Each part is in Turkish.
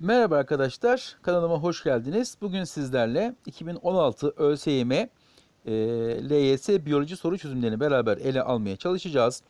Merhaba arkadaşlar, kanalıma hoş geldiniz. Bugün sizlerle 2016 ÖSYM e, LYS biyoloji soru çözümlerini beraber ele almaya çalışacağız.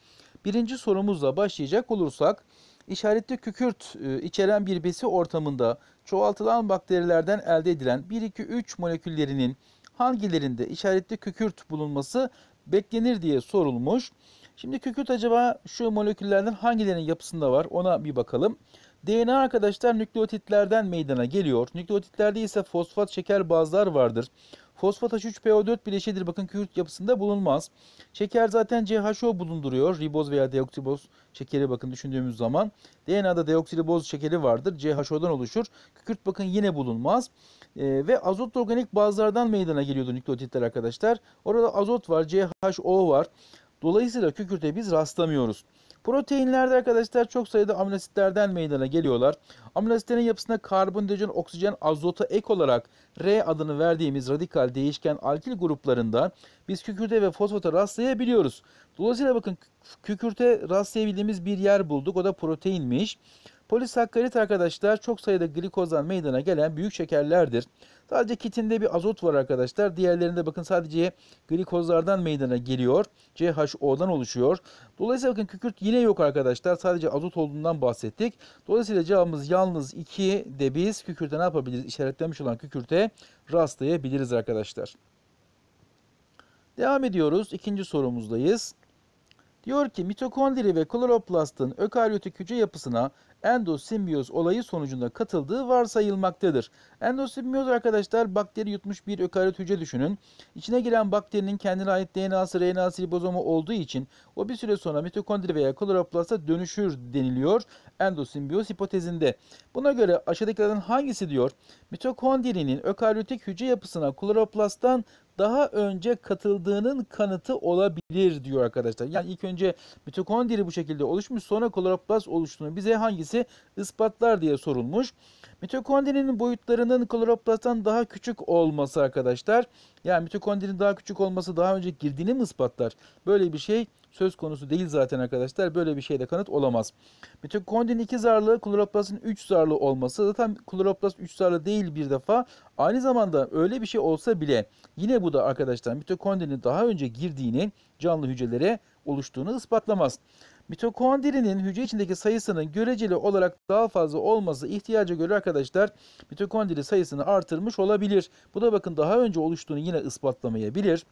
Birinci sorumuzla başlayacak olursak, işaretli kükürt e, içeren bir besi ortamında çoğaltılan bakterilerden elde edilen 1-2-3 moleküllerinin hangilerinde işaretli kükürt bulunması beklenir diye sorulmuş. Şimdi kükürt acaba şu moleküllerden hangilerinin yapısında var ona bir bakalım. DNA arkadaşlar nükleotitlerden meydana geliyor. Nükleotitlerde ise fosfat şeker bazlar vardır. Fosfat H3PO4 bileşidir. Bakın kükürt yapısında bulunmaz. Şeker zaten CHO bulunduruyor. Riboz veya deoksiriboz şekeri bakın düşündüğümüz zaman. DNA'da deoksiriboz şekeri vardır. CHO'dan oluşur. Kükürt bakın yine bulunmaz. E, ve azot organik bazlardan meydana geliyordu nükleotitler arkadaşlar. Orada azot var, CHO var. Dolayısıyla kükürte biz rastlamıyoruz. Proteinlerde arkadaşlar çok sayıda aminositlerden meydana geliyorlar. Aminositlerin yapısında karbondijen, oksijen, azota ek olarak R adını verdiğimiz radikal değişken alkil gruplarında biz kükürte ve fosfata rastlayabiliyoruz. Dolayısıyla bakın kükürte rastlayabildiğimiz bir yer bulduk. O da proteinmiş. Polisakkarit arkadaşlar çok sayıda glikozdan meydana gelen büyük şekerlerdir. Sadece kitinde bir azot var arkadaşlar. Diğerlerinde bakın sadece glikozlardan meydana geliyor. CHO'dan oluşuyor. Dolayısıyla bakın kükürt yine yok arkadaşlar. Sadece azot olduğundan bahsettik. Dolayısıyla cevabımız yalnız 2 de biz kükürte ne yapabiliriz? İşaretlenmiş olan kükürte rastlayabiliriz arkadaşlar. Devam ediyoruz. İkinci sorumuzdayız. Diyor ki mitokondri ve kloroplastın ökaryotik hücre yapısına endosimbiyoz olayı sonucunda katıldığı varsayılmaktadır. Endosimbiyoz arkadaşlar bakteri yutmuş bir ökaryot hücre düşünün. İçine giren bakterinin kendine ait DNA'sı, RNA'sı, ribozomu olduğu için o bir süre sonra mitokondri veya kloroplasta dönüşür deniliyor endosimbiyoz hipotezinde. Buna göre aşağıdakilerden hangisi diyor? Mitokondrinin ökaryotik hücre yapısına kloroplastan daha önce katıldığının kanıtı olabilir diyor arkadaşlar. Yani ilk önce mitokondri bu şekilde oluşmuş sonra kloroplast oluştuğunu bize hangisi ispatlar diye sorulmuş. Mitokondrinin boyutlarının kloroplasttan daha küçük olması arkadaşlar. Yani mitokondrinin daha küçük olması daha önce girdiğini mi ispatlar? Böyle bir şey söz konusu değil zaten arkadaşlar. Böyle bir şeyde kanıt olamaz. Mitokondrinin 2 zarlı, kloroplastın 3 zarlı olması zaten kloroplast 3 zarlı değil bir defa. Aynı zamanda öyle bir şey olsa bile yine bu da arkadaşlar mitokondrinin daha önce girdiğini canlı hücrelere oluştuğunu ispatlamaz. Mitokondrinin hücre içindeki sayısının göreceli olarak daha fazla olması ihtiyaca göre arkadaşlar mitokondri sayısını artırmış olabilir. Bu da bakın daha önce oluştuğunu yine ispatlamayabilir.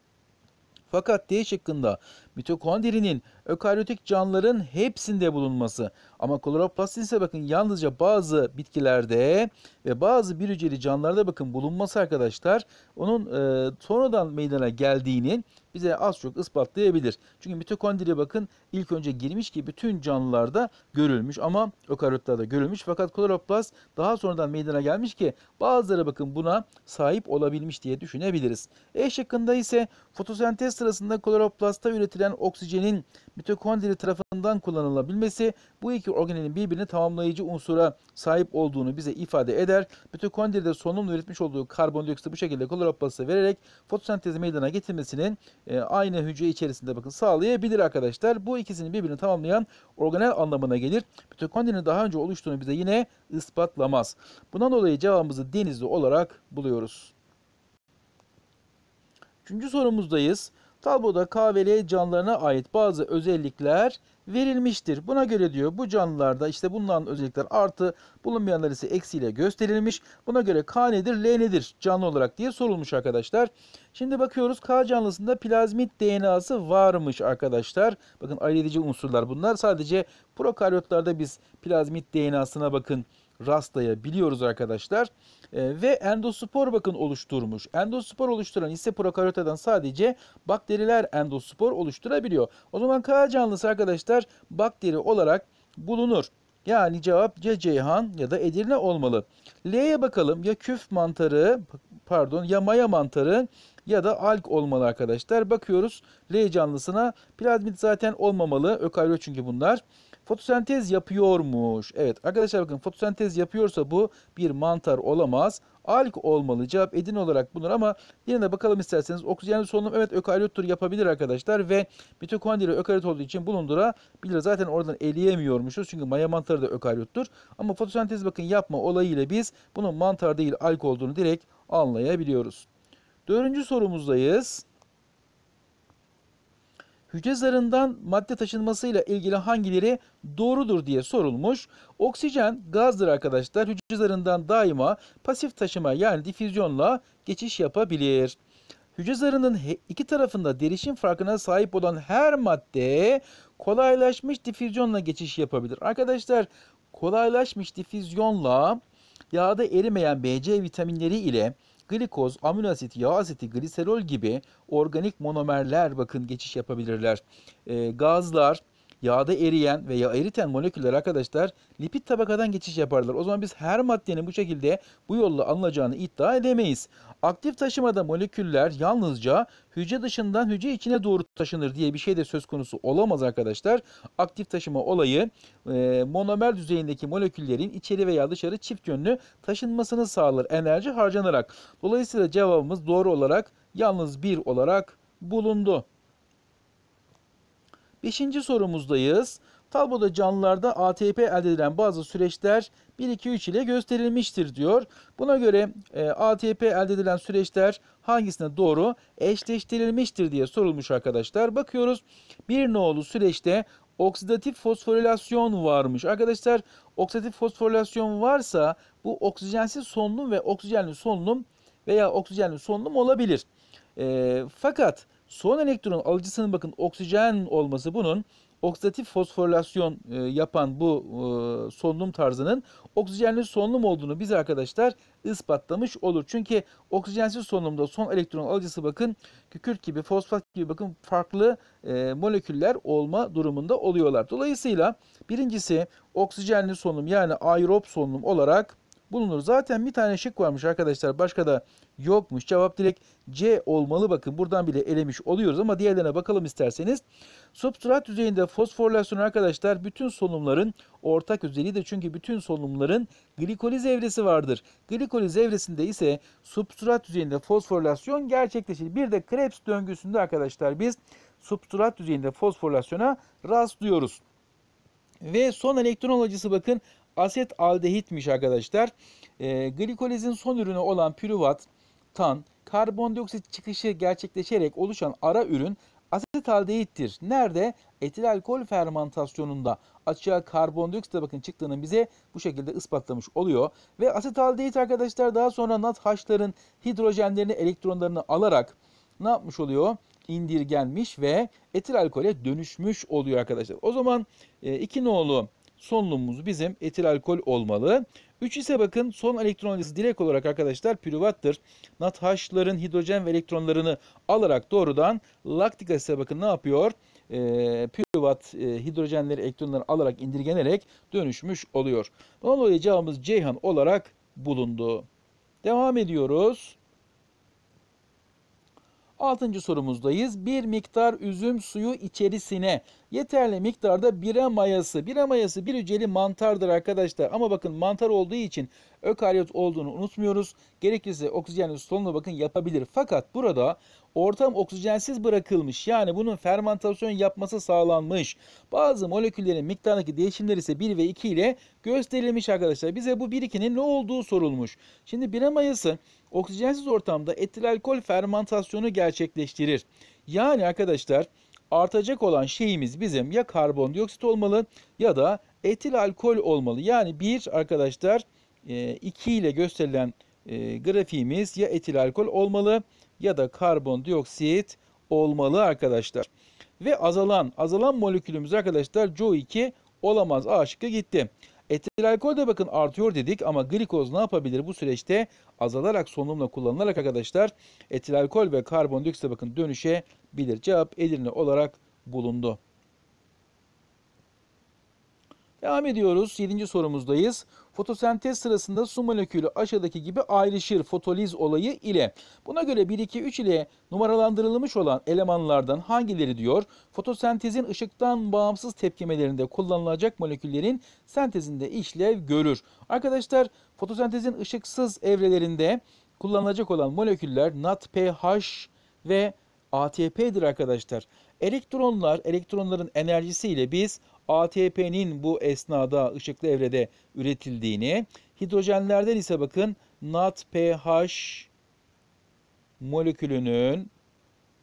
Fakat D şıkkında mitokondrinin ökaryotik canlıların hepsinde bulunması. Ama kloroplast ise bakın yalnızca bazı bitkilerde ve bazı bir hücreli canlılarda bakın bulunması arkadaşlar onun e, sonradan meydana geldiğini bize az çok ispatlayabilir. Çünkü mitokondri bakın ilk önce girmiş ki bütün canlılarda görülmüş ama ökaryotlarda görülmüş. Fakat kloroplast daha sonradan meydana gelmiş ki bazıları bakın buna sahip olabilmiş diye düşünebiliriz. E şıkkında ise fotosentez sırasında kloroplastta üretilen oksijenin mitokondri tarafından kullanılabilmesi bu iki organelin birbirini tamamlayıcı unsura sahip olduğunu bize ifade eder. Mitokondride solunumla üretmiş olduğu karbondioksiti bu şekilde kloroplasta vererek fotosentezi meydana getirmesinin e, aynı hücre içerisinde bakın sağlayabilir arkadaşlar. Bu ikisini birbirini tamamlayan organel anlamına gelir. Mitokondrinin daha önce oluştuğunu bize yine ispatlamaz. Bundan dolayı cevabımızı denizli olarak buluyoruz. Üçüncü sorumuzdayız. Tabloda K ve L canlılarına ait bazı özellikler verilmiştir. Buna göre diyor bu canlılarda işte bunların özellikler artı bulunmayanlar ise eksiyle gösterilmiş. Buna göre K nedir L nedir canlı olarak diye sorulmuş arkadaşlar. Şimdi bakıyoruz K canlısında plazmit DNA'sı varmış arkadaşlar. Bakın ayırt edici unsurlar bunlar. Sadece prokaryotlarda biz plazmit DNA'sına bakın rastlayabiliyoruz arkadaşlar. E, ve endospor bakın oluşturmuş. Endospor oluşturan ise prokaryotadan sadece bakteriler endospor oluşturabiliyor. O zaman K canlısı arkadaşlar bakteri olarak bulunur. Yani cevap ya Ceyhan ya da Edirne olmalı. L'ye bakalım ya küf mantarı pardon ya maya mantarı ya da alg olmalı arkadaşlar. Bakıyoruz L canlısına plazmit zaten olmamalı. Ökaryot çünkü bunlar. Fotosentez yapıyormuş. Evet arkadaşlar bakın fotosentez yapıyorsa bu bir mantar olamaz. Alg olmalı. Cevap edin olarak bulunur ama yine de bakalım isterseniz. Oksijenli solunum evet ökaryottur yapabilir arkadaşlar ve mitokondri ökaryot olduğu için bulundurabilir. Zaten oradan eleyemiyormuşuz çünkü maya mantarı da ökaryottur. Ama fotosentez bakın yapma olayıyla biz bunun mantar değil alg olduğunu direkt anlayabiliyoruz. Dördüncü sorumuzdayız. Hücre zarından madde taşınmasıyla ilgili hangileri doğrudur diye sorulmuş. Oksijen gazdır arkadaşlar. Hücre zarından daima pasif taşıma yani difüzyonla geçiş yapabilir. Hücre zarının iki tarafında derişim farkına sahip olan her madde kolaylaşmış difüzyonla geçiş yapabilir. Arkadaşlar kolaylaşmış difüzyonla yağda erimeyen BC vitaminleri ile glikoz, amino asit, yağ asiti, gliserol gibi organik monomerler bakın geçiş yapabilirler. E, gazlar, yağda eriyen veya eriten moleküller arkadaşlar lipid tabakadan geçiş yaparlar. O zaman biz her maddenin bu şekilde bu yolla alınacağını iddia edemeyiz. Aktif taşımada moleküller yalnızca hücre dışından hücre içine doğru taşınır diye bir şey de söz konusu olamaz arkadaşlar. Aktif taşıma olayı e, monomer düzeyindeki moleküllerin içeri veya dışarı çift yönlü taşınmasını sağlar enerji harcanarak. Dolayısıyla cevabımız doğru olarak yalnız bir olarak bulundu. Beşinci sorumuzdayız. Tabloda canlılarda ATP elde edilen bazı süreçler 1, 2, 3 ile gösterilmiştir diyor. Buna göre e, ATP elde edilen süreçler hangisine doğru eşleştirilmiştir diye sorulmuş arkadaşlar. Bakıyoruz bir nolu süreçte oksidatif fosforilasyon varmış. Arkadaşlar oksidatif fosforilasyon varsa bu oksijensiz solunum ve oksijenli solunum veya oksijenli solunum olabilir. E, fakat son elektron alıcısının bakın oksijen olması bunun oksidatif fosforilasyon e, yapan bu e, solunum tarzının oksijenli solunum olduğunu biz arkadaşlar ispatlamış olur. Çünkü oksijensiz solunumda son elektron alıcısı bakın kükürt gibi, fosfat gibi bakın farklı e, moleküller olma durumunda oluyorlar. Dolayısıyla birincisi oksijenli solunum yani aerob solunum olarak bulunur. Zaten bir tane şık varmış arkadaşlar. Başka da yokmuş. Cevap direkt C olmalı. Bakın buradan bile elemiş oluyoruz ama diğerlerine bakalım isterseniz. Substrat düzeyinde fosforilasyon arkadaşlar bütün solunumların ortak özelliğidir. Çünkü bütün solunumların glikoliz evresi vardır. Glikoliz evresinde ise substrat düzeyinde fosforilasyon gerçekleşir. Bir de Krebs döngüsünde arkadaşlar biz substrat düzeyinde fosforilasyona rastlıyoruz. Ve son elektron alıcısı bakın aset aldehitmiş arkadaşlar. E, glikolizin son ürünü olan pürüvat, tan, karbondioksit çıkışı gerçekleşerek oluşan ara ürün asetaldehittir. Nerede? Etil alkol fermentasyonunda açığa karbondioksitle bakın çıktığını bize bu şekilde ispatlamış oluyor. Ve asetaldehit arkadaşlar daha sonra NADH'ların hidrojenlerini, elektronlarını alarak ne yapmış oluyor? indirgenmiş ve etil alkole dönüşmüş oluyor arkadaşlar. O zaman e, iki nolu solunumumuz bizim etil alkol olmalı. 3 ise bakın son elektron alıcısı direkt olarak arkadaşlar pürüvattır. NADH'ların hidrojen ve elektronlarını alarak doğrudan laktik asite bakın ne yapıyor? E, pürüvat e, hidrojenleri elektronları alarak indirgenerek dönüşmüş oluyor. Bundan dolayı cevabımız Ceyhan olarak bulundu. Devam ediyoruz. Altıncı sorumuzdayız. Bir miktar üzüm suyu içerisine yeterli miktarda bira mayası. Bira mayası bir hücreli mantardır arkadaşlar. Ama bakın mantar olduğu için ökaryot olduğunu unutmuyoruz. Gerekirse oksijenli solunumla bakın yapabilir. Fakat burada ortam oksijensiz bırakılmış. Yani bunun fermentasyon yapması sağlanmış. Bazı moleküllerin miktarındaki değişimler ise 1 ve 2 ile gösterilmiş arkadaşlar. Bize bu 1-2'nin ne olduğu sorulmuş. Şimdi bira mayası oksijensiz ortamda etil alkol fermentasyonu gerçekleştirir. Yani arkadaşlar artacak olan şeyimiz bizim ya karbondioksit olmalı ya da etil alkol olmalı. Yani bir arkadaşlar 2 e, ile gösterilen e, grafiğimiz ya etil alkol olmalı ya da karbondioksit olmalı arkadaşlar. Ve azalan azalan molekülümüz arkadaşlar CO2 olamaz. A şıkkı gitti. Etil alkol de bakın artıyor dedik ama glikoz ne yapabilir bu süreçte? Azalarak solunumla kullanılarak arkadaşlar etil alkol ve karbondioksit bakın dönüşebilir. Cevap Edirne olarak bulundu. Devam ediyoruz. 7. sorumuzdayız. Fotosentez sırasında su molekülü aşağıdaki gibi ayrışır fotoliz olayı ile. Buna göre 1, 2, 3 ile numaralandırılmış olan elemanlardan hangileri diyor? Fotosentezin ışıktan bağımsız tepkimelerinde kullanılacak moleküllerin sentezinde işlev görür. Arkadaşlar fotosentezin ışıksız evrelerinde kullanılacak olan moleküller NADPH ve ATP'dir arkadaşlar. Elektronlar, elektronların enerjisiyle biz ATP'nin bu esnada ışıklı evrede üretildiğini, hidrojenlerden ise bakın NADPH molekülünün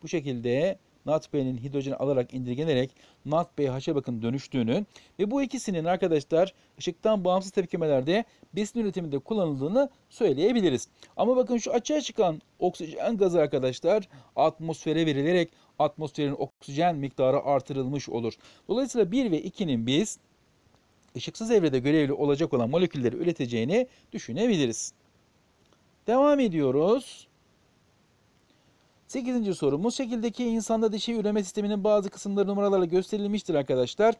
bu şekilde NADP'nin hidrojeni alarak indirgenerek NADPH'e bakın dönüştüğünü ve bu ikisinin arkadaşlar ışıktan bağımsız tepkimelerde besin üretiminde kullanıldığını söyleyebiliriz. Ama bakın şu açığa çıkan oksijen gazı arkadaşlar atmosfere verilerek atmosferin oksijen miktarı artırılmış olur. Dolayısıyla 1 ve 2'nin biz ışıksız evrede görevli olacak olan molekülleri üreteceğini düşünebiliriz. Devam ediyoruz. 8. sorumuz şekildeki insanda dişi üreme sisteminin bazı kısımları numaralarla gösterilmiştir arkadaşlar.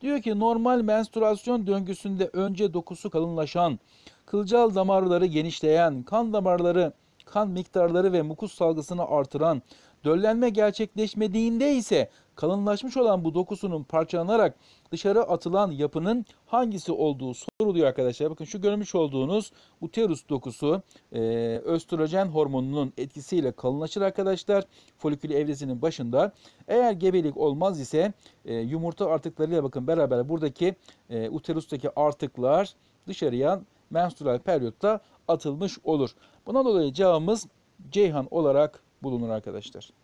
Diyor ki normal menstruasyon döngüsünde önce dokusu kalınlaşan, kılcal damarları genişleyen, kan damarları, kan miktarları ve mukus salgısını artıran, döllenme gerçekleşmediğinde ise kalınlaşmış olan bu dokusunun parçalanarak dışarı atılan yapının hangisi olduğu soruluyor arkadaşlar. Bakın şu görmüş olduğunuz uterus dokusu e, östrojen hormonunun etkisiyle kalınlaşır arkadaşlar. Folikül evresinin başında. Eğer gebelik olmaz ise e, yumurta artıklarıyla bakın beraber buradaki e, uterustaki artıklar dışarıya menstrual periyotta atılmış olur. Buna dolayı cevabımız Ceyhan olarak bulunur arkadaşlar.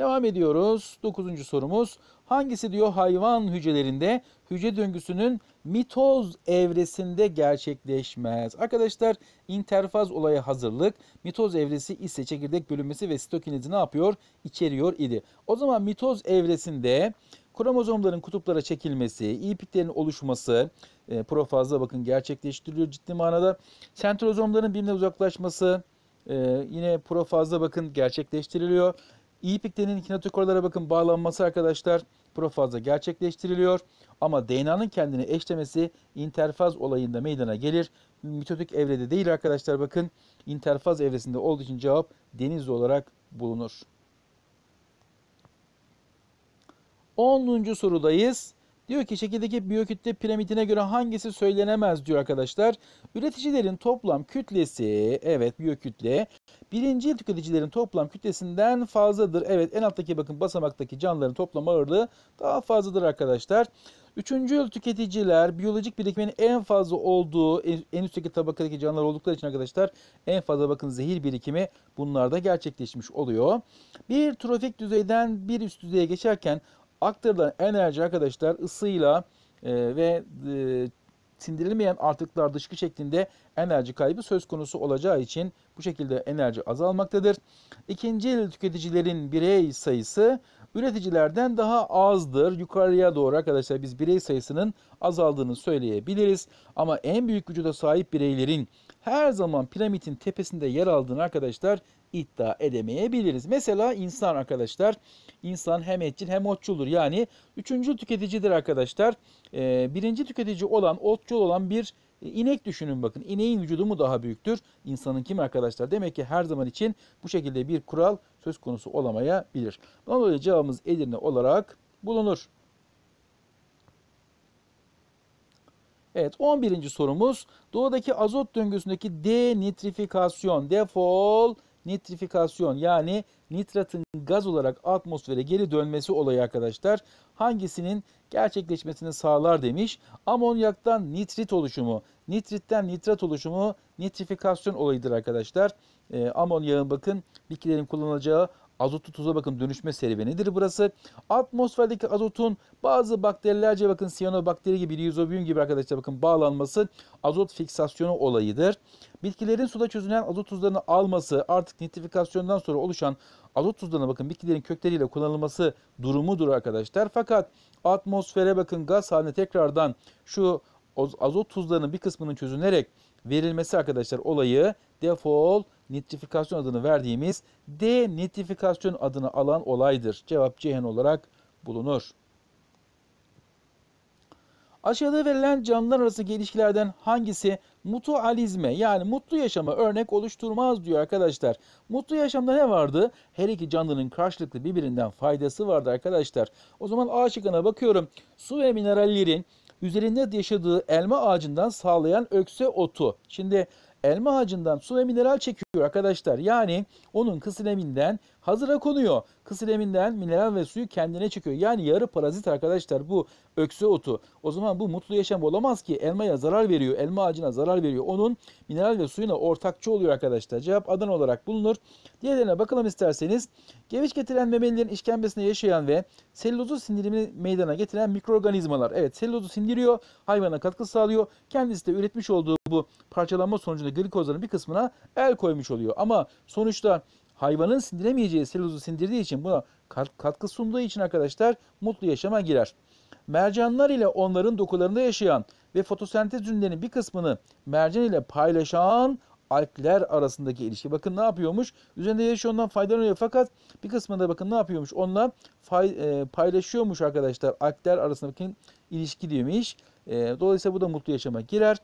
Devam ediyoruz. Dokuzuncu sorumuz. Hangisi diyor hayvan hücrelerinde hücre döngüsünün mitoz evresinde gerçekleşmez? Arkadaşlar interfaz olaya hazırlık. Mitoz evresi ise çekirdek bölünmesi ve sitokinezi ne yapıyor? İçeriyor idi. O zaman mitoz evresinde kromozomların kutuplara çekilmesi, ipiklerin oluşması, e, profazda bakın gerçekleştiriliyor ciddi manada. Sentrozomların birbirine uzaklaşması e, yine profazda bakın gerçekleştiriliyor. İpiklerin kinetokorlara bakın bağlanması arkadaşlar profazda gerçekleştiriliyor. Ama DNA'nın kendini eşlemesi interfaz olayında meydana gelir. Mitotik evrede değil arkadaşlar bakın interfaz evresinde olduğu için cevap deniz olarak bulunur. 10. sorudayız. Diyor ki şekildeki biyokütle piramidine göre hangisi söylenemez diyor arkadaşlar. Üreticilerin toplam kütlesi, evet biyokütle, birinci tüketicilerin toplam kütlesinden fazladır. Evet en alttaki bakın basamaktaki canlıların toplam ağırlığı daha fazladır arkadaşlar. Üçüncü tüketiciler biyolojik birikiminin en fazla olduğu en üstteki tabakadaki canlılar oldukları için arkadaşlar en fazla bakın zehir birikimi bunlarda gerçekleşmiş oluyor. Bir trofik düzeyden bir üst düzeye geçerken aktarılan enerji arkadaşlar ısıyla e, ve e, sindirilmeyen artıklar dışkı şeklinde enerji kaybı söz konusu olacağı için bu şekilde enerji azalmaktadır. İkinci tüketicilerin birey sayısı üreticilerden daha azdır. Yukarıya doğru arkadaşlar biz birey sayısının azaldığını söyleyebiliriz. Ama en büyük vücuda sahip bireylerin her zaman piramidin tepesinde yer aldığını arkadaşlar iddia edemeyebiliriz. Mesela insan arkadaşlar, insan hem etçil hem otçuldur. Yani üçüncü tüketicidir arkadaşlar. Ee, birinci tüketici olan, otçul olan bir inek düşünün bakın. İneğin vücudu mu daha büyüktür? İnsanın kim arkadaşlar? Demek ki her zaman için bu şekilde bir kural söz konusu olamayabilir. Buna dolayı cevabımız Edirne olarak bulunur. Evet 11. sorumuz doğadaki azot döngüsündeki denitrifikasyon, defol nitrifikasyon yani nitratın gaz olarak atmosfere geri dönmesi olayı arkadaşlar hangisinin gerçekleşmesini sağlar demiş. Amonyaktan nitrit oluşumu, nitritten nitrat oluşumu nitrifikasyon olayıdır arkadaşlar. E, amonyağın bakın bitkilerin kullanılacağı azotlu tuza bakın dönüşme serüvenidir burası. Atmosferdeki azotun bazı bakterilerce bakın siyanobakteri gibi, lizobiyum gibi arkadaşlar bakın bağlanması azot fiksasyonu olayıdır. Bitkilerin suda çözünen azot tuzlarını alması artık nitrifikasyondan sonra oluşan azot tuzlarına bakın bitkilerin kökleriyle kullanılması durumudur arkadaşlar. Fakat atmosfere bakın gaz haline tekrardan şu azot tuzlarının bir kısmının çözünerek verilmesi arkadaşlar olayı defol nitrifikasyon adını verdiğimiz denitrifikasyon adını alan olaydır. Cevap Ceyhan olarak bulunur. Aşağıda verilen canlılar arasındaki ilişkilerden hangisi mutualizme yani mutlu yaşama örnek oluşturmaz diyor arkadaşlar. Mutlu yaşamda ne vardı? Her iki canlının karşılıklı birbirinden faydası vardı arkadaşlar. O zaman A şıkkına bakıyorum. Su ve minerallerin üzerinde yaşadığı elma ağacından sağlayan ökse otu. Şimdi elma ağacından su ve mineral çekiyor arkadaşlar. Yani onun kısileminden hazıra konuyor. Kısileminden mineral ve suyu kendine çekiyor. Yani yarı parazit arkadaşlar bu ökse otu. O zaman bu mutlu yaşam olamaz ki. Elmaya zarar veriyor. Elma ağacına zarar veriyor. Onun mineral ve suyuna ortakçı oluyor arkadaşlar. Cevap adan olarak bulunur. Diğerlerine bakalım isterseniz. Geviş getiren memelilerin işkembesinde yaşayan ve selülozu sindirimini meydana getiren mikroorganizmalar. Evet selülozu sindiriyor, hayvana katkı sağlıyor. Kendisi de üretmiş olduğu bu parçalanma sonucunda glikozların bir kısmına el koymuş oluyor. Ama sonuçta hayvanın sindiremeyeceği selülozu sindirdiği için buna katkı sunduğu için arkadaşlar mutlu yaşama girer. Mercanlar ile onların dokularında yaşayan ve fotosentez ürünlerinin bir kısmını mercan ile paylaşan algler arasındaki ilişki. Bakın ne yapıyormuş? Üzerinde yaşıyor ondan faydalanıyor fakat bir kısmında bakın ne yapıyormuş? Onunla fay, e, paylaşıyormuş arkadaşlar. Algler arasındaki ilişki demiş. E, dolayısıyla bu da mutlu yaşama girer.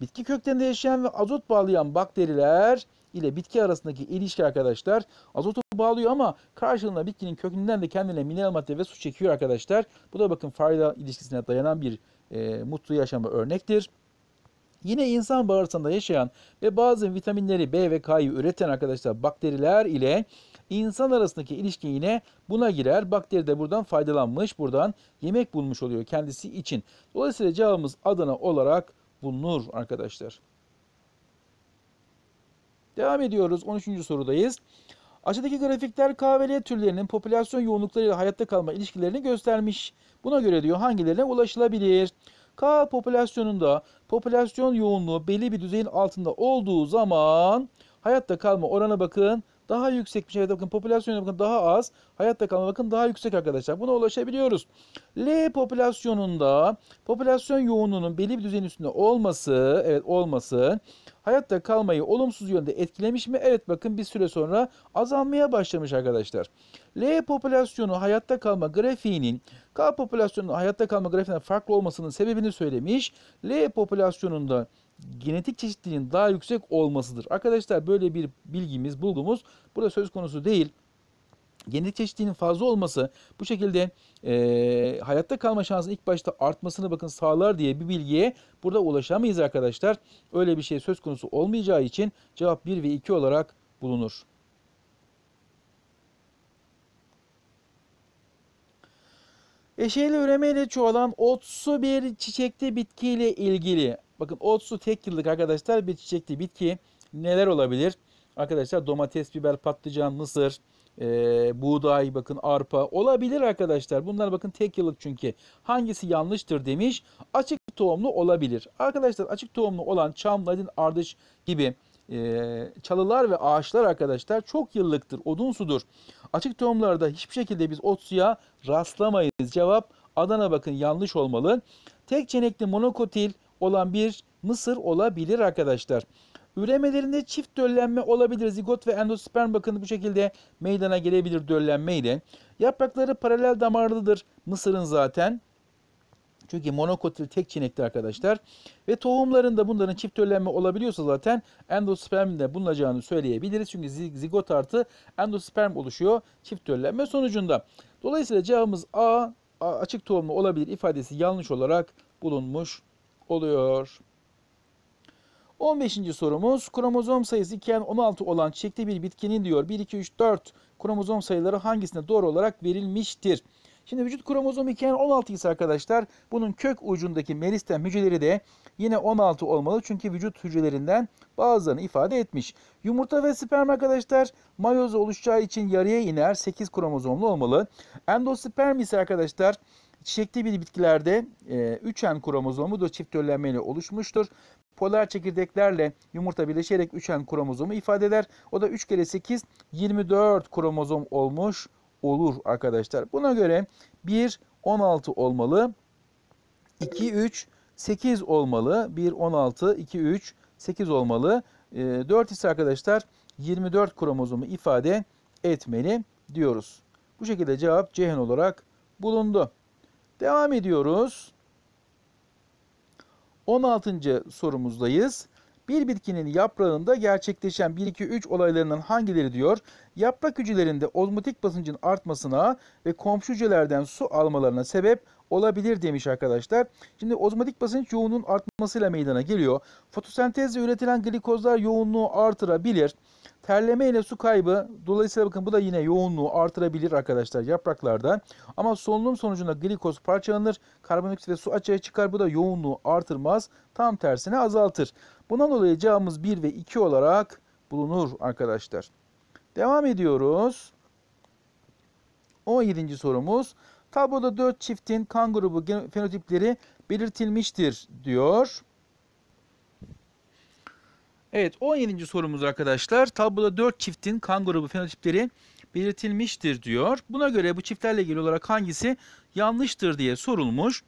Bitki köklerinde yaşayan ve azot bağlayan bakteriler ile bitki arasındaki ilişki arkadaşlar azotu bağlıyor ama karşılığında bitkinin kökünden de kendine mineral madde ve su çekiyor arkadaşlar. Bu da bakın fayda ilişkisine dayanan bir e, mutlu yaşama örnektir. Yine insan bağırsağında yaşayan ve bazı vitaminleri B ve K'yı üreten arkadaşlar bakteriler ile insan arasındaki ilişki yine buna girer. Bakteri de buradan faydalanmış, buradan yemek bulmuş oluyor kendisi için. Dolayısıyla cevabımız Adana olarak bulunur arkadaşlar. Devam ediyoruz. 13. sorudayız. Aşağıdaki grafikler KVL türlerinin popülasyon yoğunluklarıyla hayatta kalma ilişkilerini göstermiş. Buna göre diyor hangilerine ulaşılabilir? K popülasyonunda popülasyon yoğunluğu belli bir düzeyin altında olduğu zaman hayatta kalma oranı bakın daha yüksek bir şey. Bakın popülasyona bakın daha az. Hayatta kalma bakın daha yüksek arkadaşlar. Buna ulaşabiliyoruz. L popülasyonunda popülasyon yoğunluğunun belli bir düzeyin üstünde olması, evet olması hayatta kalmayı olumsuz yönde etkilemiş mi? Evet bakın bir süre sonra azalmaya başlamış arkadaşlar. L popülasyonu hayatta kalma grafiğinin K popülasyonunun hayatta kalma grafiğinden farklı olmasının sebebini söylemiş. L popülasyonunda genetik çeşitliliğin daha yüksek olmasıdır. Arkadaşlar böyle bir bilgimiz, bulgumuz burada söz konusu değil. Genetik çeşitliliğinin fazla olması bu şekilde e, hayatta kalma şansının ilk başta artmasını bakın sağlar diye bir bilgiye burada ulaşamayız arkadaşlar. Öyle bir şey söz konusu olmayacağı için cevap 1 ve 2 olarak bulunur. Eşeğli üremeyle çoğalan otsu bir çiçekli bitkiyle ilgili. Bakın otsu tek yıllık arkadaşlar bir çiçekli bitki. Neler olabilir? Arkadaşlar domates, biber, patlıcan, mısır, e, buğday, bakın arpa olabilir arkadaşlar. Bunlar bakın tek yıllık çünkü. Hangisi yanlıştır demiş. Açık tohumlu olabilir. Arkadaşlar açık tohumlu olan çam, ladin, ardış gibi e, çalılar ve ağaçlar arkadaşlar çok yıllıktır. Odun sudur. Açık tohumlarda hiçbir şekilde biz ot suya rastlamayız. Cevap Adana bakın yanlış olmalı. Tek çenekli monokotil olan bir mısır olabilir arkadaşlar. Üremelerinde çift döllenme olabilir. Zigot ve endosperm bakın bu şekilde meydana gelebilir döllenmeyle. Yaprakları paralel damarlıdır mısırın zaten. Çünkü monokotil tek çinekli arkadaşlar. Ve tohumlarında bunların çift döllenme olabiliyorsa zaten endospermde bulunacağını söyleyebiliriz. Çünkü zigot artı endosperm oluşuyor çift döllenme sonucunda. Dolayısıyla cevabımız A açık tohumlu olabilir ifadesi yanlış olarak bulunmuş oluyor. 15. sorumuz kromozom sayısı 2'den 16 olan çiçekli bir bitkinin diyor 1, 2, 3, 4 kromozom sayıları hangisine doğru olarak verilmiştir? Şimdi vücut kromozomu 2'den 16 ise arkadaşlar bunun kök ucundaki meristem hücreleri de yine 16 olmalı. Çünkü vücut hücrelerinden bazılarını ifade etmiş. Yumurta ve sperm arkadaşlar mayoz oluşacağı için yarıya iner 8 kromozomlu olmalı. Endosperm ise arkadaşlar çiçekli bir bitkilerde e, 3 en kromozomu da çift döllenmeyle oluşmuştur. Polar çekirdeklerle yumurta birleşerek 3 en kromozomu ifade eder. O da 3 kere 8 24 kromozom olmuş olur arkadaşlar. Buna göre 1 16 olmalı. 2 3 8 olmalı. 1 16 2 3 8 olmalı. 4 ise arkadaşlar 24 kromozomu ifade etmeli diyoruz. Bu şekilde cevap Ceyhan olarak bulundu. Devam ediyoruz. 16. sorumuzdayız. Bir bitkinin yaprağında gerçekleşen 1 2 3 olaylarından hangileri diyor? Yaprak hücrelerinde ozmotik basıncın artmasına ve komşu hücrelerden su almalarına sebep olabilir demiş arkadaşlar. Şimdi ozmotik basınç yoğunluğun artmasıyla meydana geliyor. Fotosentezle üretilen glikozlar yoğunluğu artırabilir. Terleme ile su kaybı dolayısıyla bakın bu da yine yoğunluğu artırabilir arkadaşlar yapraklarda. Ama solunum sonucunda glikoz parçalanır, karbondioksit ve su açığa çıkar. Bu da yoğunluğu artırmaz, tam tersine azaltır. Bundan dolayı cevabımız 1 ve 2 olarak bulunur arkadaşlar. Devam ediyoruz. 17. sorumuz. Tabloda 4 çiftin kan grubu fenotipleri belirtilmiştir diyor. Evet 17. sorumuz arkadaşlar. Tabloda 4 çiftin kan grubu fenotipleri belirtilmiştir diyor. Buna göre bu çiftlerle ilgili olarak hangisi yanlıştır diye sorulmuş.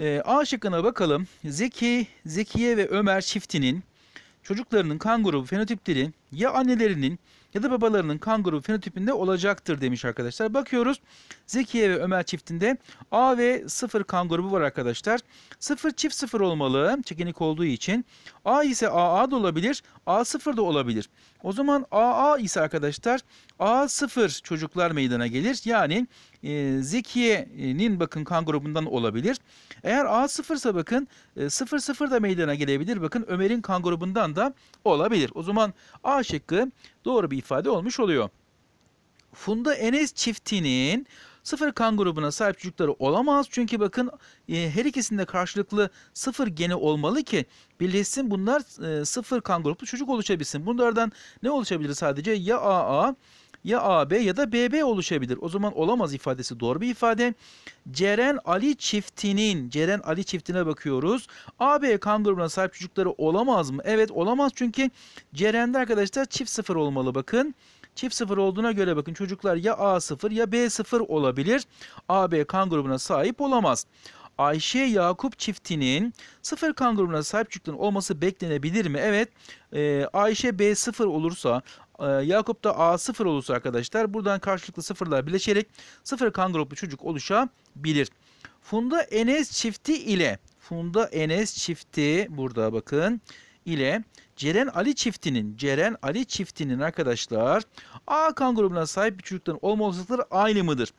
Ee, A şıkkına bakalım. Zeki, Zekiye ve Ömer çiftinin çocuklarının kan grubu fenotipleri ya annelerinin ya da babalarının kan grubu fenotipinde olacaktır demiş arkadaşlar. Bakıyoruz Zekiye ve Ömer çiftinde A ve 0 kan grubu var arkadaşlar. 0 çift 0 olmalı çekinik olduğu için. A ise AA da olabilir, A0 da olabilir. O zaman AA ise arkadaşlar A0 çocuklar meydana gelir. Yani e, Zekiye'nin bakın kan grubundan olabilir. Eğer A0 ise bakın e, 00 da meydana gelebilir. Bakın Ömer'in kan grubundan da olabilir. O zaman A şıkkı doğru bir ifade olmuş oluyor. Funda Enes çiftinin sıfır kan grubuna sahip çocukları olamaz. Çünkü bakın e, her ikisinde karşılıklı sıfır geni olmalı ki birleşsin bunlar e, sıfır kan gruplu çocuk oluşabilsin. Bunlardan ne oluşabilir sadece? Ya AA ya AB ya da BB oluşabilir. O zaman olamaz ifadesi doğru bir ifade. Ceren Ali çiftinin, Ceren Ali çiftine bakıyoruz. AB kan grubuna sahip çocukları olamaz mı? Evet olamaz çünkü Ceren'de arkadaşlar çift sıfır olmalı bakın. Çift sıfır olduğuna göre bakın çocuklar ya A0 ya B0 olabilir. AB kan grubuna sahip olamaz. Ayşe Yakup çiftinin sıfır kan grubuna sahip çocukların olması beklenebilir mi? Evet. Ayşe B0 olursa e, Yakup da A0 olursa arkadaşlar buradan karşılıklı sıfırlar birleşerek sıfır kan gruplu çocuk oluşabilir. Funda Enes çifti ile Funda Enes çifti burada bakın ile Ceren Ali çiftinin Ceren Ali çiftinin arkadaşlar A kan grubuna sahip bir çocukların olma olasılıkları aynı mıdır?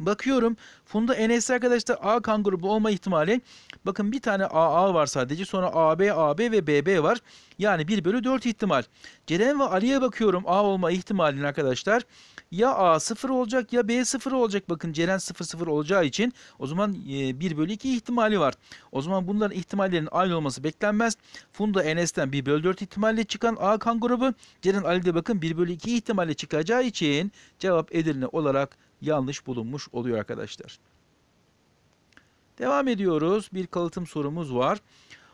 Bakıyorum Funda Enes arkadaşlar A kan grubu olma ihtimali bakın bir tane AA var sadece sonra AB, AB ve BB var. Yani 1 bölü 4 ihtimal. Ceren ve Ali'ye bakıyorum A olma ihtimalini arkadaşlar. Ya A 0 olacak ya B 0 olacak. Bakın Ceren 0 0 olacağı için o zaman 1 bölü 2 ihtimali var. O zaman bunların ihtimallerinin aynı olması beklenmez. Funda Enes'ten 1 bölü 4 ihtimalle çıkan A kan grubu. Ceren Ali'de bakın 1 bölü 2 ihtimalle çıkacağı için cevap Edirne olarak yanlış bulunmuş oluyor arkadaşlar. Devam ediyoruz. Bir kalıtım sorumuz var.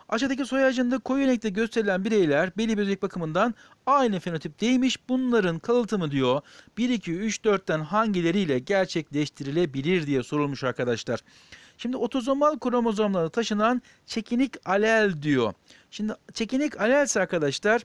Aşağıdaki soy ağacında koyu renkte gösterilen bireyler belli bir özellik bakımından aynı fenotipteymiş. Bunların kalıtımı diyor 1, 2, 3, 4'ten hangileriyle gerçekleştirilebilir diye sorulmuş arkadaşlar. Şimdi otozomal kromozomlara taşınan çekinik alel diyor. Şimdi çekinik alelse arkadaşlar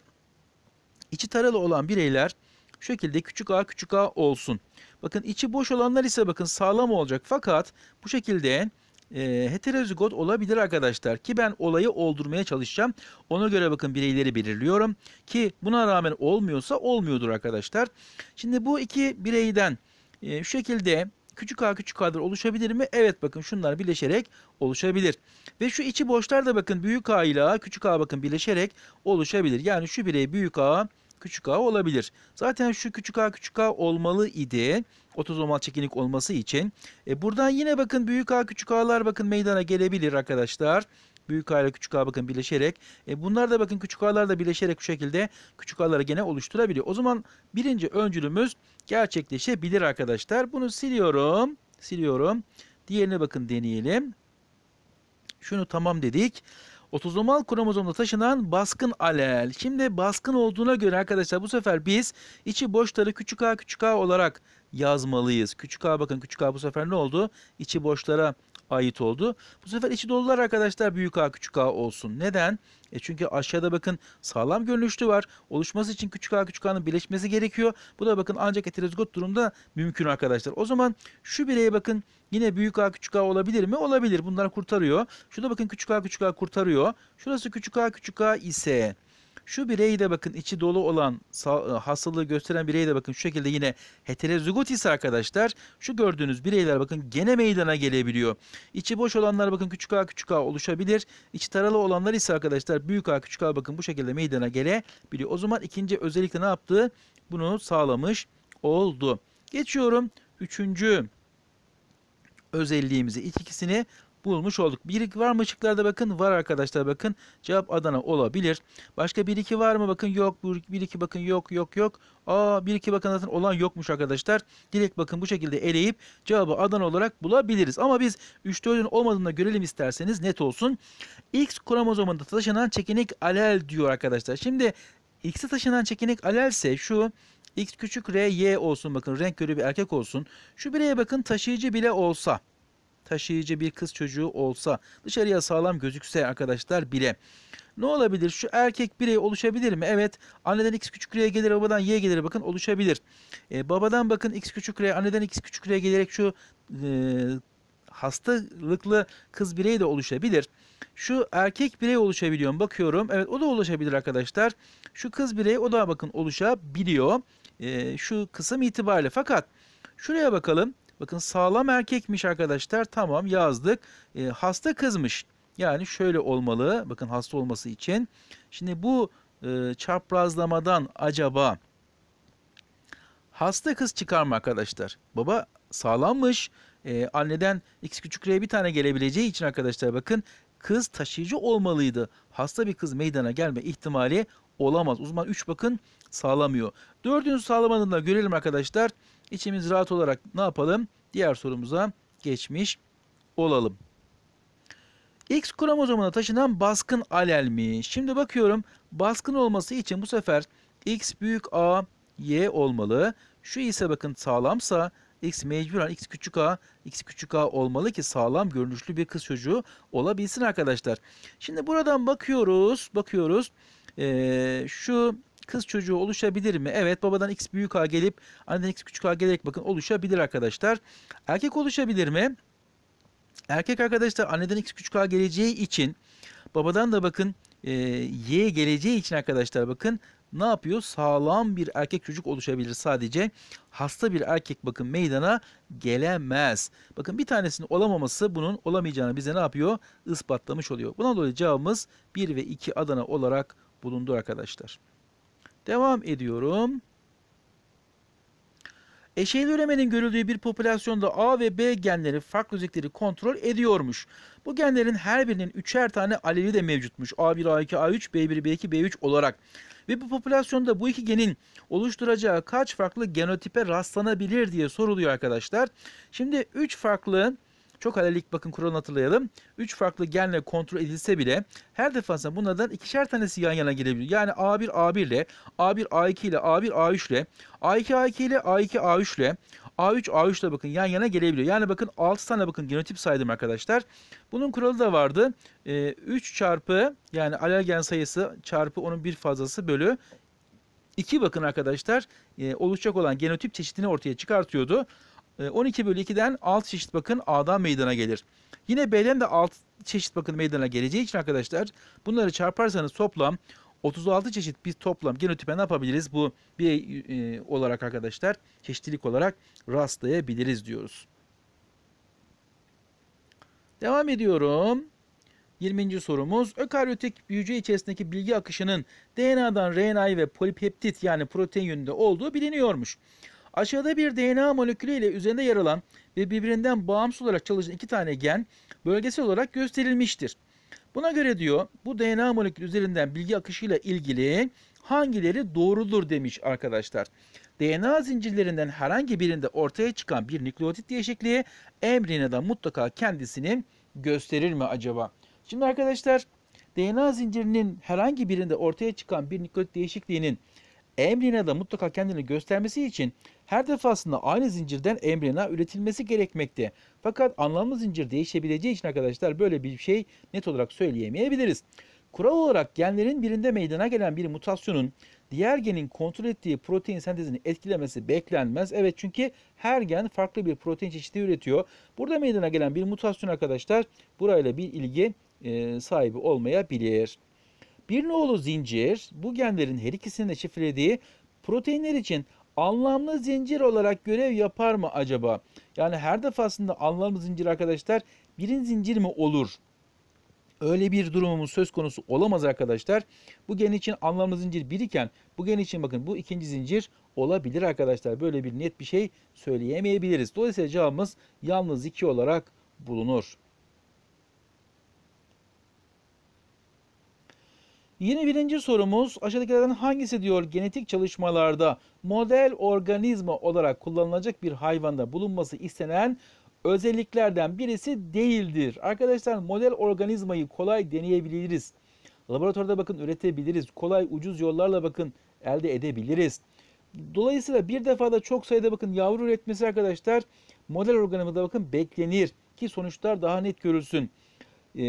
içi taralı olan bireyler şu şekilde küçük a küçük a olsun. Bakın içi boş olanlar ise bakın sağlam olacak. Fakat bu şekilde e, heterozigot olabilir arkadaşlar. Ki ben olayı oldurmaya çalışacağım. Ona göre bakın bireyleri belirliyorum. Ki buna rağmen olmuyorsa olmuyordur arkadaşlar. Şimdi bu iki bireyden e, şu şekilde küçük a küçük a'dır oluşabilir mi? Evet bakın şunlar birleşerek oluşabilir. Ve şu içi boşlar da bakın büyük a ile küçük a bakın birleşerek oluşabilir. Yani şu birey büyük a küçük a olabilir. Zaten şu küçük a küçük a olmalı idi. Otozomal çekinik olması için. E buradan yine bakın büyük a küçük a'lar bakın meydana gelebilir arkadaşlar. Büyük A ile küçük A bakın birleşerek. E bunlar da bakın küçük A'lar da birleşerek bu şekilde küçük A'ları gene oluşturabiliyor. O zaman birinci öncülümüz gerçekleşebilir arkadaşlar. Bunu siliyorum. Siliyorum. Diğerine bakın deneyelim. Şunu tamam dedik. Otozomal kromozomda taşınan baskın alel. Şimdi baskın olduğuna göre arkadaşlar bu sefer biz içi boşları küçük a küçük a olarak yazmalıyız. Küçük a bakın küçük a bu sefer ne oldu? İçi boşlara ait oldu. Bu sefer içi dolular arkadaşlar büyük A küçük A olsun. Neden? E çünkü aşağıda bakın sağlam görünüşlü var. Oluşması için küçük A küçük A'nın birleşmesi gerekiyor. Bu da bakın ancak heterozigot durumda mümkün arkadaşlar. O zaman şu bireye bakın yine büyük A küçük A olabilir mi? Olabilir. Bunlar kurtarıyor. Şurada bakın küçük A küçük A kurtarıyor. Şurası küçük A küçük A ise şu birey de bakın içi dolu olan hastalığı gösteren birey de bakın şu şekilde yine heterozigot ise arkadaşlar şu gördüğünüz bireyler bakın gene meydana gelebiliyor. İçi boş olanlar bakın küçük a küçük a oluşabilir. İçi taralı olanlar ise arkadaşlar büyük a küçük a bakın bu şekilde meydana gelebiliyor. O zaman ikinci özellikle ne yaptı? Bunu sağlamış oldu. Geçiyorum üçüncü özelliğimizi. İlk ikisini bulmuş olduk. Bir iki var mı ışıklarda bakın? Var arkadaşlar bakın. Cevap Adana olabilir. Başka bir iki var mı? Bakın yok. Bir iki bakın yok yok yok. Aa bir iki bakın zaten olan yokmuş arkadaşlar. Direkt bakın bu şekilde eleyip cevabı Adana olarak bulabiliriz. Ama biz 3-4'ün olmadığını görelim isterseniz net olsun. X kromozomunda taşınan çekinik alel diyor arkadaşlar. Şimdi X'e taşınan çekinik alelse şu X küçük R, Y olsun bakın renk körü bir erkek olsun. Şu bireye bakın taşıyıcı bile olsa taşıyıcı bir kız çocuğu olsa, dışarıya sağlam gözükse arkadaşlar bile ne olabilir? Şu erkek birey oluşabilir mi? Evet. Anneden x küçük r'ye gelir, babadan y gelir. Bakın oluşabilir. Ee, babadan bakın x küçük r, anneden x küçük r'ye gelerek şu e, hastalıklı kız birey de oluşabilir. Şu erkek birey oluşabiliyor. Bakıyorum. Evet o da oluşabilir arkadaşlar. Şu kız birey o da bakın oluşabiliyor. Ee, şu kısım itibariyle. Fakat şuraya bakalım. Bakın sağlam erkekmiş arkadaşlar. Tamam yazdık. E, hasta kızmış. Yani şöyle olmalı. Bakın hasta olması için. Şimdi bu e, çaprazlamadan acaba hasta kız çıkar mı arkadaşlar? Baba sağlammış. E, anneden x küçük r bir tane gelebileceği için arkadaşlar bakın kız taşıyıcı olmalıydı. Hasta bir kız meydana gelme ihtimali olamaz. O zaman 3 bakın sağlamıyor. Dördüncü sağlamadığında görelim arkadaşlar. İçimiz rahat olarak ne yapalım? Diğer sorumuza geçmiş olalım. X kromozomuna taşınan baskın alel mi? Şimdi bakıyorum baskın olması için bu sefer X büyük A, Y olmalı. Şu ise bakın sağlamsa X mecburen X küçük A, X küçük A olmalı ki sağlam görünüşlü bir kız çocuğu olabilsin arkadaşlar. Şimdi buradan bakıyoruz, bakıyoruz. Ee, şu kız çocuğu oluşabilir mi? Evet babadan x büyük a gelip anneden x küçük a gelerek bakın oluşabilir arkadaşlar. Erkek oluşabilir mi? Erkek arkadaşlar anneden x küçük a geleceği için babadan da bakın e, y geleceği için arkadaşlar bakın ne yapıyor? Sağlam bir erkek çocuk oluşabilir sadece. Hasta bir erkek bakın meydana gelemez. Bakın bir tanesinin olamaması bunun olamayacağını bize ne yapıyor? Ispatlamış oluyor. Buna dolayı cevabımız 1 ve 2 Adana olarak bulundu arkadaşlar. Devam ediyorum. Eşeğli üremenin görüldüğü bir popülasyonda A ve B genleri farklı özellikleri kontrol ediyormuş. Bu genlerin her birinin üçer tane aleli de mevcutmuş. A1, A2, A3, B1, B2, B3 olarak. Ve bu popülasyonda bu iki genin oluşturacağı kaç farklı genotipe rastlanabilir diye soruluyor arkadaşlar. Şimdi 3 farklı çok alelik bakın kuralını hatırlayalım. 3 farklı genle kontrol edilse bile her defasında bunlardan ikişer tanesi yan yana gelebiliyor. Yani A1 A1 ile A1 A2 ile A1 A3 ile A2 A2 ile A2 A3 ile A3 A3 ile bakın yan yana gelebiliyor. Yani bakın 6 tane bakın genotip saydım arkadaşlar. Bunun kuralı da vardı. Ee, 3 çarpı yani alel gen sayısı çarpı onun bir fazlası bölü 2 bakın arkadaşlar e, oluşacak olan genotip çeşidini ortaya çıkartıyordu. 12 ee, bölü 2'den 6 çeşit bakın A'dan meydana gelir. Yine B'den de 6 çeşit bakın meydana geleceği için arkadaşlar bunları çarparsanız toplam 36 çeşit bir toplam genotipe ne yapabiliriz? Bu bir e, olarak arkadaşlar çeşitlilik olarak rastlayabiliriz diyoruz. Devam ediyorum. 20. sorumuz ökaryotik hücre içerisindeki bilgi akışının DNA'dan RNA ve polipeptit yani protein yönünde olduğu biliniyormuş. Aşağıda bir DNA molekülü ile üzerinde yer alan ve birbirinden bağımsız olarak çalışan iki tane gen bölgesel olarak gösterilmiştir. Buna göre diyor bu DNA molekülü üzerinden bilgi akışıyla ilgili hangileri doğrudur demiş arkadaşlar. DNA zincirlerinden herhangi birinde ortaya çıkan bir nükleotit değişikliği mRNA'da mutlaka kendisini gösterir mi acaba? Şimdi arkadaşlar DNA zincirinin herhangi birinde ortaya çıkan bir nükleotit değişikliğinin embriyonada mutlaka kendini göstermesi için her defasında aynı zincirden embriyona üretilmesi gerekmekte. Fakat anlamlı zincir değişebileceği için arkadaşlar böyle bir şey net olarak söyleyemeyebiliriz. Kural olarak genlerin birinde meydana gelen bir mutasyonun diğer genin kontrol ettiği protein sentezini etkilemesi beklenmez. Evet çünkü her gen farklı bir protein çeşidi üretiyor. Burada meydana gelen bir mutasyon arkadaşlar burayla bir ilgi e, sahibi olmayabilir. Bir nolu zincir bu genlerin her ikisinin de şifrelediği proteinler için anlamlı zincir olarak görev yapar mı acaba? Yani her defasında anlamlı zincir arkadaşlar birin zincir mi olur? Öyle bir durumumuz söz konusu olamaz arkadaşlar. Bu gen için anlamlı zincir 1 iken bu gen için bakın bu ikinci zincir olabilir arkadaşlar. Böyle bir net bir şey söyleyemeyebiliriz. Dolayısıyla cevabımız yalnız 2 olarak bulunur. 21. sorumuz aşağıdakilerden hangisi diyor genetik çalışmalarda model organizma olarak kullanılacak bir hayvanda bulunması istenen özelliklerden birisi değildir. Arkadaşlar model organizmayı kolay deneyebiliriz. Laboratuvarda bakın üretebiliriz. Kolay ucuz yollarla bakın elde edebiliriz. Dolayısıyla bir defada çok sayıda bakın yavru üretmesi arkadaşlar model organizmada bakın beklenir ki sonuçlar daha net görülsün. Ee,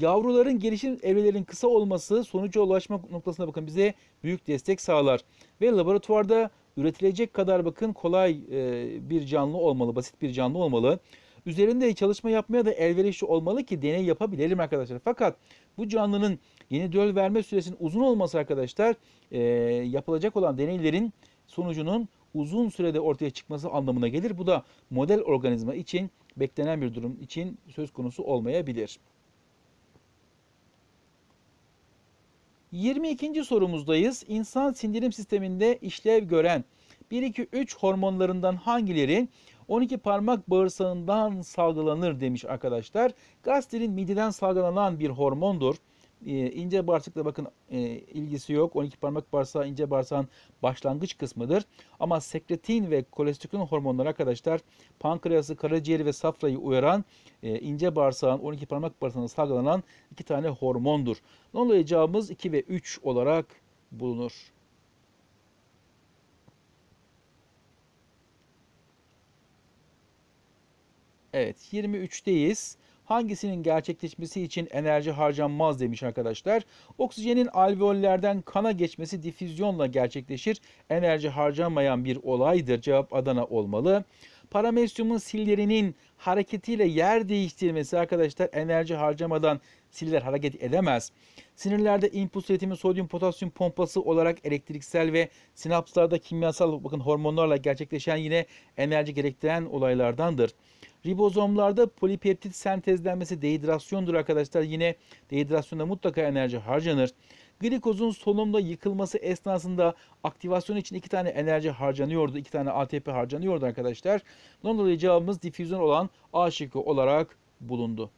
yavruların gelişim evrelerinin kısa olması sonuca ulaşma noktasına bakın bize büyük destek sağlar. Ve laboratuvarda üretilecek kadar bakın kolay e, bir canlı olmalı, basit bir canlı olmalı. Üzerinde çalışma yapmaya da elverişli olmalı ki deney yapabilelim arkadaşlar. Fakat bu canlının yeni döl verme süresinin uzun olması arkadaşlar e, yapılacak olan deneylerin sonucunun uzun sürede ortaya çıkması anlamına gelir. Bu da model organizma için beklenen bir durum için söz konusu olmayabilir. 22. sorumuzdayız. İnsan sindirim sisteminde işlev gören 1-2-3 hormonlarından hangileri 12 parmak bağırsağından salgılanır demiş arkadaşlar. Gastrin mideden salgılanan bir hormondur. Ee, ince bağırsakla bakın e, ilgisi yok. 12 parmak bağırsağı ince bağırsağın başlangıç kısmıdır. Ama sekretin ve kolesterol hormonları arkadaşlar pankreası, karaciğeri ve safrayı uyaran e, ince bağırsağın 12 parmak bağırsağında salgılanan iki tane hormondur. Dolayısıyla cevabımız 2 ve 3 olarak bulunur. Evet 23'teyiz. Hangisinin gerçekleşmesi için enerji harcanmaz demiş arkadaşlar. Oksijenin alveollerden kana geçmesi difüzyonla gerçekleşir. Enerji harcanmayan bir olaydır. Cevap Adana olmalı. Paramesyumun sillerinin hareketiyle yer değiştirmesi arkadaşlar enerji harcamadan siller hareket edemez. Sinirlerde impuls üretimi sodyum potasyum pompası olarak elektriksel ve sinapslarda kimyasal bakın hormonlarla gerçekleşen yine enerji gerektiren olaylardandır. Ribozomlarda polipeptit sentezlenmesi dehidrasyondur arkadaşlar. Yine dehidrasyonda mutlaka enerji harcanır. Glikozun solunumda yıkılması esnasında aktivasyon için iki tane enerji harcanıyordu. iki tane ATP harcanıyordu arkadaşlar. Bundan dolayı cevabımız difüzyon olan A şıkkı olarak bulundu.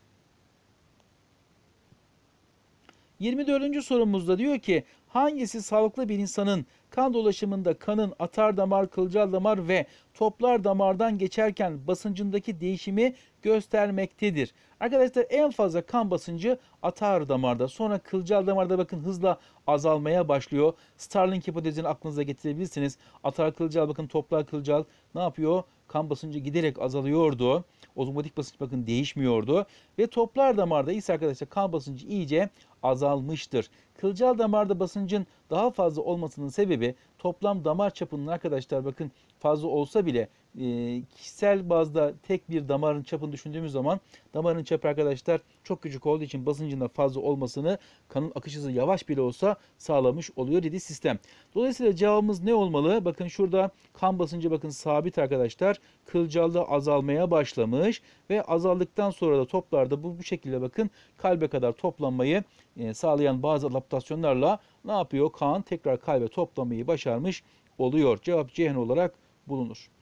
24. sorumuzda diyor ki hangisi sağlıklı bir insanın kan dolaşımında kanın atar damar, kılcal damar ve toplar damardan geçerken basıncındaki değişimi göstermektedir. Arkadaşlar en fazla kan basıncı atar damarda. Sonra kılcal damarda bakın hızla azalmaya başlıyor. Starling hipotezini aklınıza getirebilirsiniz. Atar kılcal bakın toplar kılcal ne yapıyor? Kan basıncı giderek azalıyordu. Ozmotik basınç bakın değişmiyordu. Ve toplar damarda ise arkadaşlar kan basıncı iyice azalmıştır. Kılcal damarda basıncın daha fazla olmasının sebebi toplam damar çapının arkadaşlar bakın fazla olsa bile e, kişisel bazda tek bir damarın çapını düşündüğümüz zaman damarın çapı arkadaşlar çok küçük olduğu için basıncın da fazla olmasını kanın akış hızı yavaş bile olsa sağlamış oluyor dedi sistem. Dolayısıyla cevabımız ne olmalı? Bakın şurada kan basıncı bakın sabit arkadaşlar. Kılcalda azalmaya başlamış ve azaldıktan sonra da toplarda bu, bu şekilde bakın kalbe kadar toplanmayı e, sağlayan bazı adaptasyonlarla ne yapıyor? Kan tekrar kalbe toplamayı başarmış oluyor. Cevap Ceyhan olarak bulunur.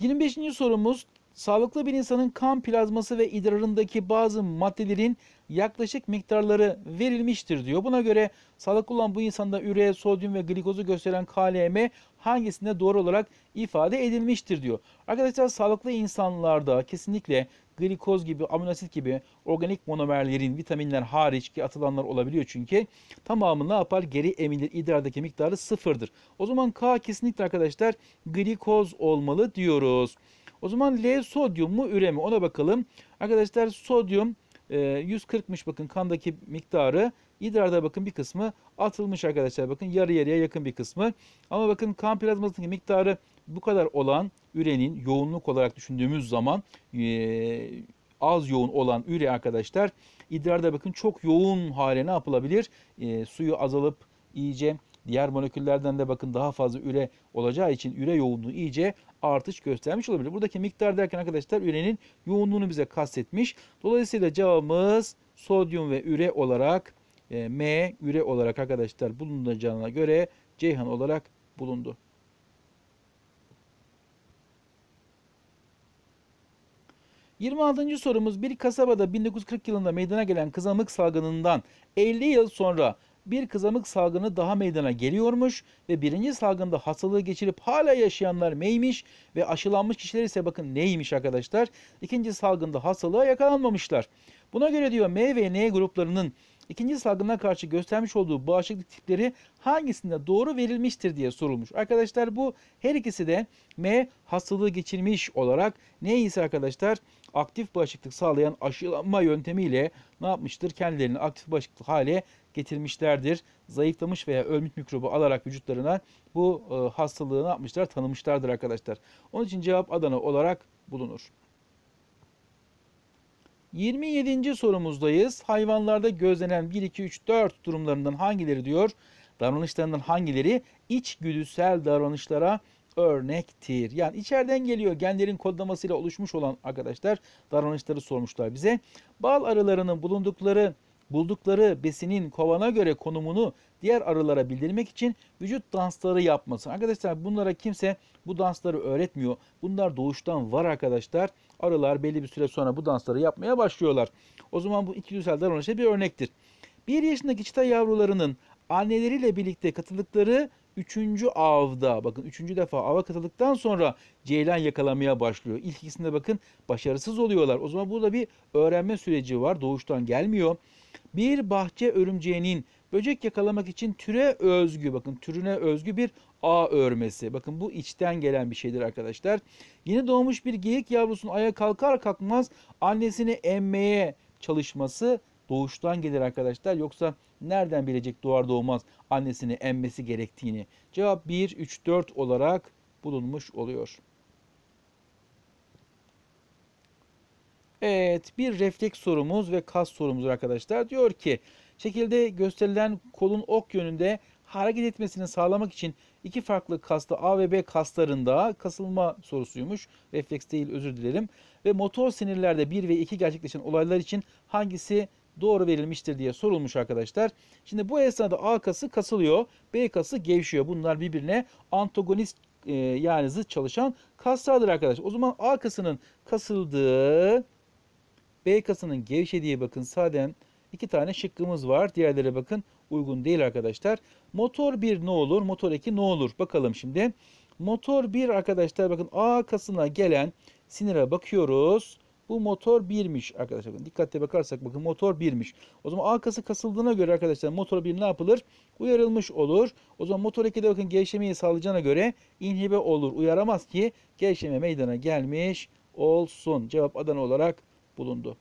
25. sorumuz sağlıklı bir insanın kan plazması ve idrarındaki bazı maddelerin yaklaşık miktarları verilmiştir diyor. Buna göre sağlıklı olan bu insanda üre, sodyum ve glikozu gösteren KLM hangisinde doğru olarak ifade edilmiştir diyor. Arkadaşlar sağlıklı insanlarda kesinlikle glikoz gibi, aminoasit gibi organik monomerlerin, vitaminler hariç ki atılanlar olabiliyor çünkü tamamı ne yapar? Geri emilir. İdrardaki miktarı sıfırdır. O zaman K kesinlikle arkadaşlar glikoz olmalı diyoruz. O zaman L sodyum mu üre mi? Ona bakalım. Arkadaşlar sodyum 140'mış bakın kandaki miktarı. İdrarda bakın bir kısmı atılmış arkadaşlar bakın yarı yarıya yakın bir kısmı. Ama bakın kan plazmasındaki miktarı bu kadar olan ürenin yoğunluk olarak düşündüğümüz zaman e, az yoğun olan üre arkadaşlar idrarda bakın çok yoğun hale ne yapılabilir? E, suyu azalıp iyice diğer moleküllerden de bakın daha fazla üre olacağı için üre yoğunluğu iyice artış göstermiş olabilir. Buradaki miktar derken arkadaşlar ürenin yoğunluğunu bize kastetmiş. Dolayısıyla cevabımız sodyum ve üre olarak e, M üre olarak arkadaşlar bulunacağına göre Ceyhan olarak bulundu. ...26. sorumuz bir kasabada 1940 yılında meydana gelen kızamık salgınından 50 yıl sonra bir kızamık salgını daha meydana geliyormuş ve birinci salgında hastalığı geçirip hala yaşayanlar meymiş ve aşılanmış kişiler ise bakın neymiş arkadaşlar? İkinci salgında hastalığa yakalanmamışlar. Buna göre diyor M ve N gruplarının ikinci salgına karşı göstermiş olduğu bağışıklık tipleri hangisinde doğru verilmiştir diye sorulmuş. Arkadaşlar bu her ikisi de M hastalığı geçirmiş olarak ne ise arkadaşlar aktif bağışıklık sağlayan aşılanma yöntemiyle ne yapmıştır? Kendilerini aktif bağışıklık hale getirmişlerdir. Zayıflamış veya ölmüş mikrobu alarak vücutlarına bu e, hastalığı ne yapmışlar? Tanımışlardır arkadaşlar. Onun için cevap Adana olarak bulunur. 27. sorumuzdayız. Hayvanlarda gözlenen 1, 2, 3, 4 durumlarından hangileri diyor? Davranışlarından hangileri içgüdüsel davranışlara örnektir. Yani içeriden geliyor genlerin kodlamasıyla oluşmuş olan arkadaşlar davranışları sormuşlar bize. Bal arılarının bulundukları buldukları besinin kovana göre konumunu diğer arılara bildirmek için vücut dansları yapması. Arkadaşlar bunlara kimse bu dansları öğretmiyor. Bunlar doğuştan var arkadaşlar. Arılar belli bir süre sonra bu dansları yapmaya başlıyorlar. O zaman bu ikiyüzsel davranışa bir örnektir. Bir yaşındaki çita yavrularının anneleriyle birlikte katıldıkları üçüncü avda bakın üçüncü defa ava katıldıktan sonra ceylan yakalamaya başlıyor. İlk ikisinde bakın başarısız oluyorlar. O zaman burada bir öğrenme süreci var. Doğuştan gelmiyor. Bir bahçe örümceğinin böcek yakalamak için türe özgü bakın türüne özgü bir ağ örmesi. Bakın bu içten gelen bir şeydir arkadaşlar. Yeni doğmuş bir geyik yavrusunun ayağa kalkar kalkmaz annesini emmeye çalışması doğuştan gelir arkadaşlar. Yoksa nereden bilecek doğar doğmaz annesini emmesi gerektiğini? Cevap 1, 3, 4 olarak bulunmuş oluyor. Evet bir refleks sorumuz ve kas sorumuz arkadaşlar. Diyor ki şekilde gösterilen kolun ok yönünde hareket etmesini sağlamak için iki farklı kasta A ve B kaslarında kasılma sorusuymuş. Refleks değil özür dilerim. Ve motor sinirlerde 1 ve 2 gerçekleşen olaylar için hangisi doğru verilmiştir diye sorulmuş arkadaşlar. Şimdi bu esnada A kası kasılıyor, B kası gevşiyor. Bunlar birbirine antagonist e, yani zıt çalışan kaslardır arkadaşlar. O zaman A kasının kasıldığı B kasının gevşediği bakın sadem iki tane şıkkımız var. Diğerlere bakın uygun değil arkadaşlar. Motor 1 ne olur? Motor 2 ne olur? Bakalım şimdi. Motor 1 arkadaşlar bakın A kasına gelen sinire bakıyoruz. Bu motor 1'miş arkadaşlar. Bakın dikkatle bakarsak bakın motor 1'miş. O zaman A kası kasıldığına göre arkadaşlar motor 1 ne yapılır? Uyarılmış olur. O zaman motor 2'de bakın gevşemeyi sağlayacağına göre inhibe olur. Uyaramaz ki gevşeme meydana gelmiş olsun. Cevap Adana olarak bulundu.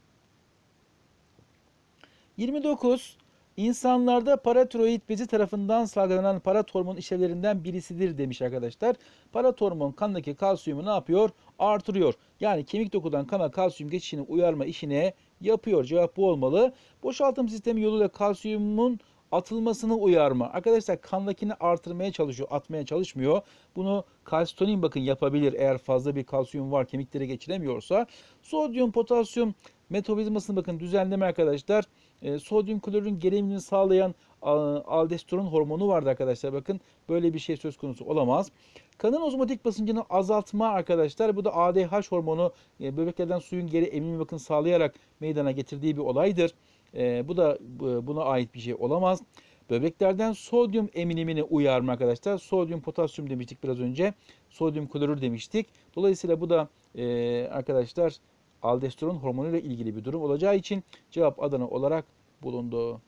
29. İnsanlarda paratiroid bezi tarafından salgılanan paratormon işlevlerinden birisidir demiş arkadaşlar. Paratormon kandaki kalsiyumu ne yapıyor? Artırıyor. Yani kemik dokudan kana kalsiyum geçişini uyarma işine yapıyor. Cevap bu olmalı. Boşaltım sistemi yoluyla kalsiyumun atılmasını uyarma. Arkadaşlar kandakini artırmaya çalışıyor, atmaya çalışmıyor. Bunu kalsitonin bakın yapabilir eğer fazla bir kalsiyum var kemiklere geçiremiyorsa. Sodyum, potasyum metabolizmasını bakın düzenleme arkadaşlar. E, sodyum klorürün gerelimini sağlayan aldosteron hormonu vardı arkadaşlar. Bakın böyle bir şey söz konusu olamaz. Kanın ozmotik basıncını azaltma arkadaşlar. Bu da ADH hormonu e, böbreklerden suyun geri emimi bakın sağlayarak meydana getirdiği bir olaydır. E, bu da bu- buna ait bir şey olamaz. Böbreklerden sodyum eminimini uyarma arkadaşlar. Sodyum potasyum demiştik biraz önce. Sodyum klorür demiştik. Dolayısıyla bu da e, arkadaşlar aldosteron hormonu ile ilgili bir durum olacağı için cevap Adana olarak bulundu.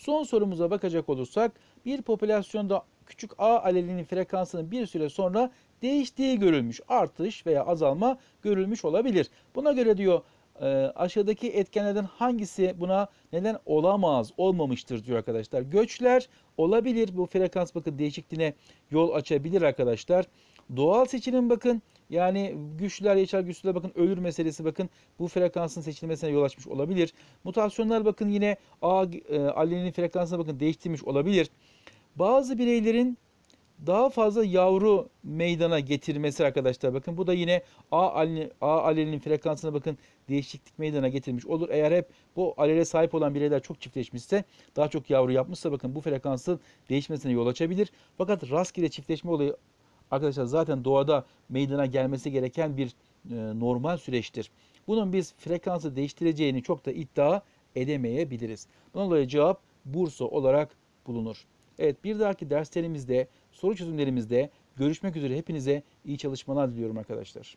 Son sorumuza bakacak olursak bir popülasyonda küçük A alelinin frekansının bir süre sonra değiştiği görülmüş. Artış veya azalma görülmüş olabilir. Buna göre diyor e, aşağıdaki etkenlerden hangisi buna neden olamaz, olmamıştır diyor arkadaşlar. Göçler olabilir. Bu frekans bakın değişikliğine yol açabilir arkadaşlar. Doğal seçilim bakın yani güçlüler yaşar güçlüler bakın ölür meselesi bakın bu frekansın seçilmesine yol açmış olabilir. Mutasyonlar bakın yine A e, alenin frekansına bakın değiştirmiş olabilir. Bazı bireylerin daha fazla yavru meydana getirmesi arkadaşlar bakın bu da yine A, aleni, A alenin frekansına bakın değişiklik meydana getirmiş olur. Eğer hep bu alele sahip olan bireyler çok çiftleşmişse daha çok yavru yapmışsa bakın bu frekansın değişmesine yol açabilir. Fakat rastgele çiftleşme olayı arkadaşlar zaten doğada meydana gelmesi gereken bir e, normal süreçtir. Bunun biz frekansı değiştireceğini çok da iddia edemeyebiliriz. Bunun dolayı cevap Bursa olarak bulunur. Evet bir dahaki derslerimizde soru çözümlerimizde görüşmek üzere hepinize iyi çalışmalar diliyorum arkadaşlar.